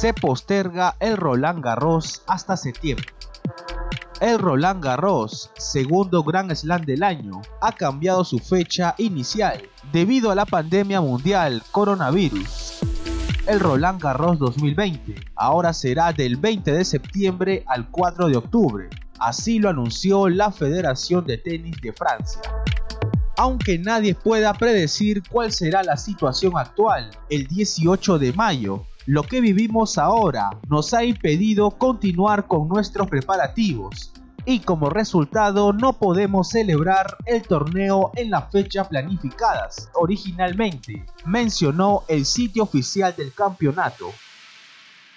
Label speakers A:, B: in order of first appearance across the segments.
A: se posterga el Roland Garros hasta septiembre. El Roland Garros, segundo Grand Slam del año, ha cambiado su fecha inicial debido a la pandemia mundial coronavirus. El Roland Garros 2020 ahora será del 20 de septiembre al 4 de octubre, así lo anunció la Federación de Tenis de Francia. Aunque nadie pueda predecir cuál será la situación actual el 18 de mayo, lo que vivimos ahora nos ha impedido continuar con nuestros preparativos y como resultado no podemos celebrar el torneo en las fechas planificadas originalmente, mencionó el sitio oficial del campeonato.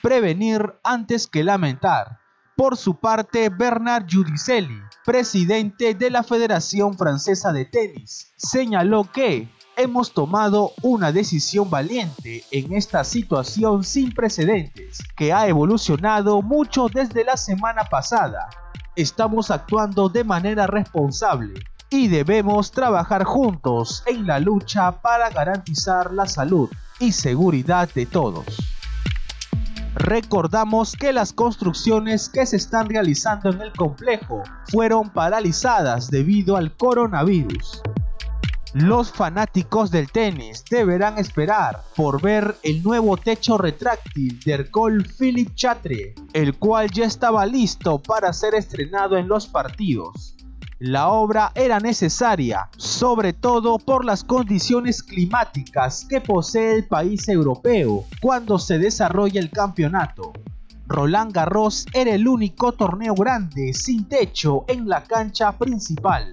A: Prevenir antes que lamentar. Por su parte, Bernard Giudicelli, presidente de la Federación Francesa de Tenis, señaló que hemos tomado una decisión valiente en esta situación sin precedentes, que ha evolucionado mucho desde la semana pasada. Estamos actuando de manera responsable y debemos trabajar juntos en la lucha para garantizar la salud y seguridad de todos. Recordamos que las construcciones que se están realizando en el complejo fueron paralizadas debido al coronavirus. Los fanáticos del tenis deberán esperar por ver el nuevo techo retráctil del Col Philippe Chatre, el cual ya estaba listo para ser estrenado en los partidos. La obra era necesaria, sobre todo por las condiciones climáticas que posee el país europeo cuando se desarrolla el campeonato. Roland Garros era el único torneo grande sin techo en la cancha principal.